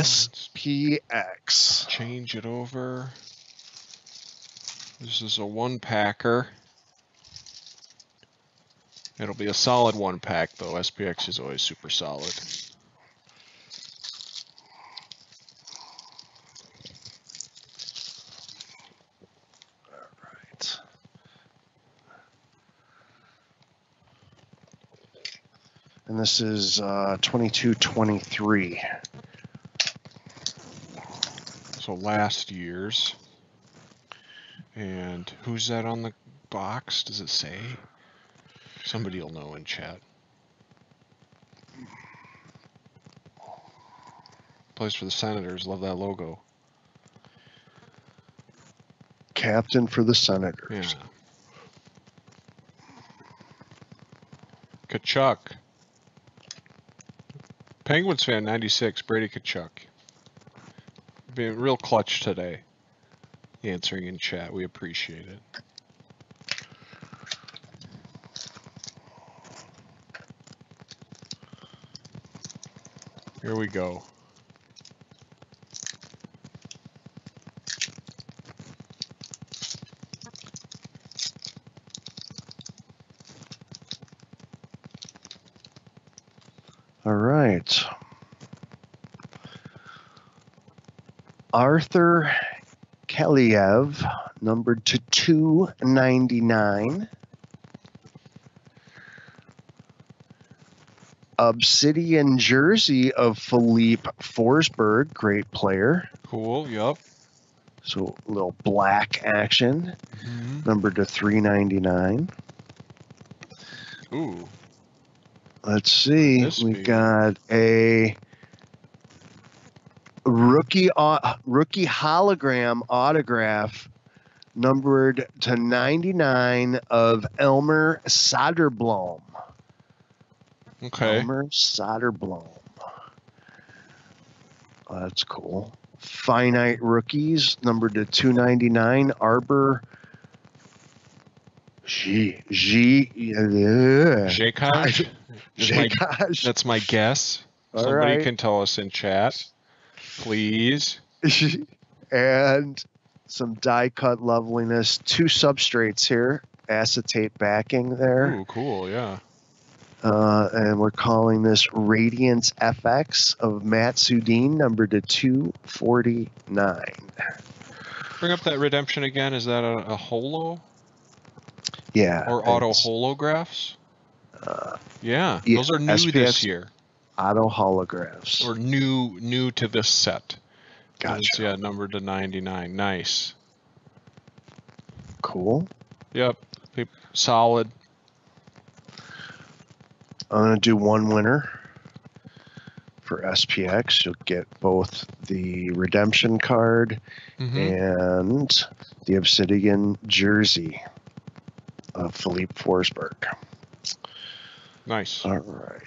SPX. Change it over. This is a one packer. It'll be a solid one pack though. SPX is always super solid. Right. And this is uh, 2223. Last year's. And who's that on the box? Does it say? Somebody will know in chat. Plays for the Senators. Love that logo. Captain for the Senators. Yeah. Tkachuk. Penguins fan 96, Brady Tkachuk. Being real clutch today. Answering in chat. We appreciate it. Here we go. All right. Arthur Kaliyev, numbered to 299. Obsidian jersey of Filip Forsberg, great player. Cool. Yup. So a little black action, mm-hmm. numbered to 399. Ooh. Let's see. This we big. got a rookie au- rookie hologram autograph numbered to 99 of Elmer Soderblom. Okay. Elmer Soderblom. That's cool. Finite rookies numbered to 299 Arbor G G yeah. My- That's my guess. All Somebody right. can tell us in chat. Please. and some die cut loveliness. Two substrates here, acetate backing there, Ooh, cool. Yeah. uh, and we're calling this Radiance FX of Matt Sudin, number to 249. Bring up that redemption again. Is that a, a holo Yeah. or auto holographs? uh, Yeah, yeah, those are new this year, auto holographs. or new new to this set. Gotcha. yeah, numbered to 99. Nice. Cool. Yep. Solid. I'm going to do one winner for SPX. You'll get both the redemption card hmm and the Obsidian jersey of Filip Forsberg. Nice. All right.